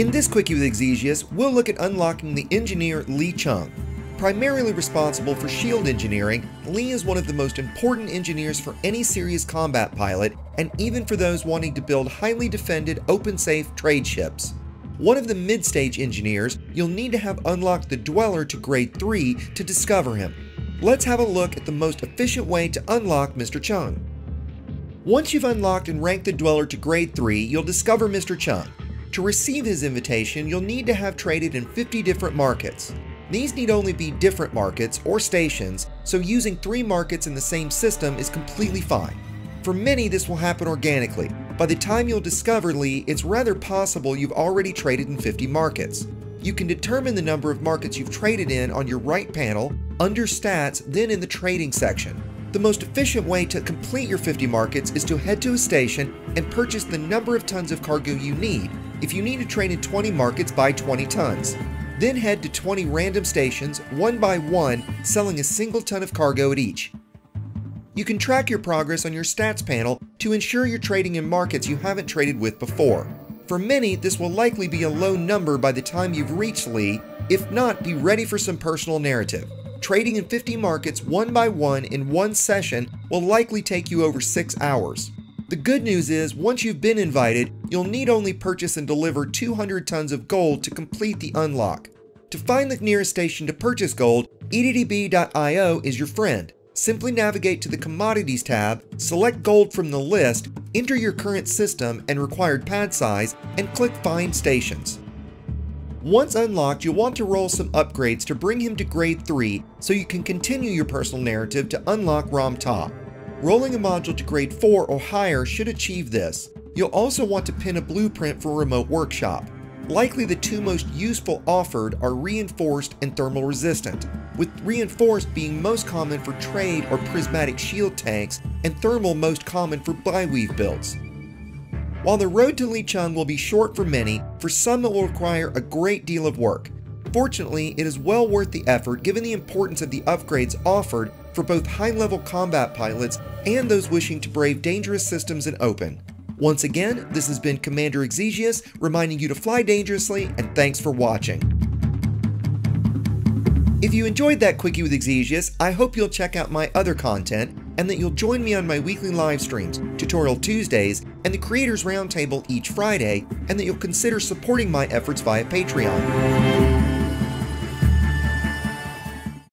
In this Quickie with Exigeous, we'll look at unlocking the engineer Lei Cheung. Primarily responsible for shield engineering, Lei is one of the most important engineers for any serious combat pilot and even for those wanting to build highly defended, open-safe trade ships. One of the mid-stage engineers, you'll need to have unlocked the Dweller to grade 3 to discover him. Let's have a look at the most efficient way to unlock Mr. Cheung. Once you've unlocked and ranked the Dweller to grade 3, you'll discover Mr. Cheung. To receive his invitation, you'll need to have traded in 50 different markets. These need only be different markets or stations, so using three markets in the same system is completely fine. For many, this will happen organically. By the time you'll discover Lei, it's rather possible you've already traded in 50 markets. You can determine the number of markets you've traded in on your right panel, under stats, then in the trading section. The most efficient way to complete your 50 markets is to head to a station and purchase the number of tons of cargo you need. If you need to trade in 20 markets, buy 20 tons. Then head to 20 random stations, one by one, selling a single ton of cargo at each. You can track your progress on your stats panel to ensure you're trading in markets you haven't traded with before. For many, this will likely be a low number by the time you've reached Lei. If not, be ready for some personal narrative. Trading in 50 markets one by one in one session will likely take you over 6 hours. The good news is, once you've been invited, you'll need only purchase and deliver 200 tons of gold to complete the unlock. To find the nearest station to purchase gold, EDDB.io is your friend. Simply navigate to the Commodities tab, select gold from the list, enter your current system and required pad size, and click Find Stations. Once unlocked, you'll want to roll some upgrades to bring him to grade 3 so you can continue your personal narrative to unlock Ram Tah. Rolling a module to grade 4 or higher should achieve this. You'll also want to pin a blueprint for Remote Workshop. Likely the two most useful offered are Reinforced and Thermal Resistant, with Reinforced being most common for trade or prismatic shield tanks and Thermal most common for biweave builds. While the road to Lei Cheung will be short for many, for some it will require a great deal of work. Fortunately, it is well worth the effort given the importance of the upgrades offered for both high-level combat pilots and those wishing to brave dangerous systems in open. Once again, this has been Commander Exigeous reminding you to fly dangerously and thanks for watching. If you enjoyed that Quickie with Exigeous, I hope you'll check out my other content and that you'll join me on my weekly live streams, Tutorial Tuesdays, and the Creators Roundtable each Friday, and that you'll consider supporting my efforts via Patreon.